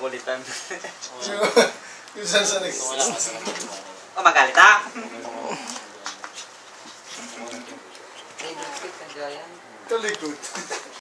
kukulitan. Sa next. oh, magalit ah!